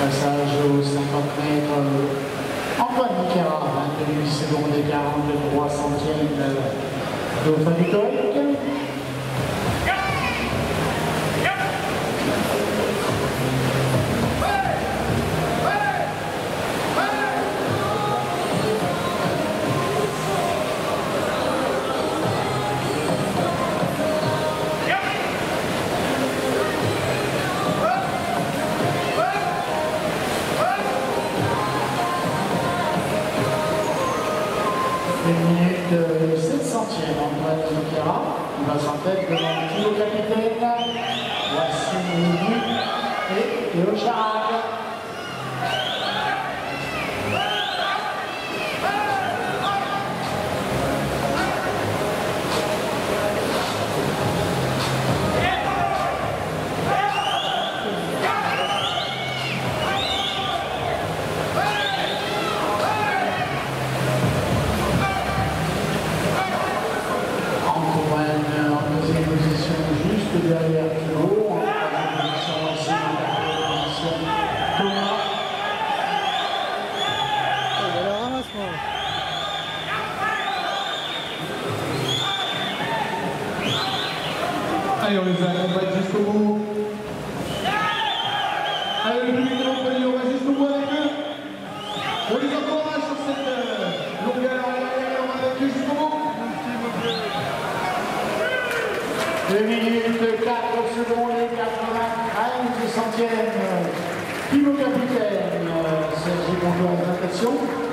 passaggio sta facendo 好我们现在已经来了五分钟 historique. Une minute 7 centièmes Antoine Zucchera. Il va s'en tête devant Kilo Capitaine. Voici Midi et Théo Allez, on les accompagne jusqu'au bout. Allez, le public de Montpellier, on va jusqu'au bout avec eux. On les encourage sur cette euh, longueur. Allez, on va avec eux jusqu'au bout. 2 minutes 4 secondes et 93 centièmes. Kilo Capitaine, Sergi, bonjour présentation.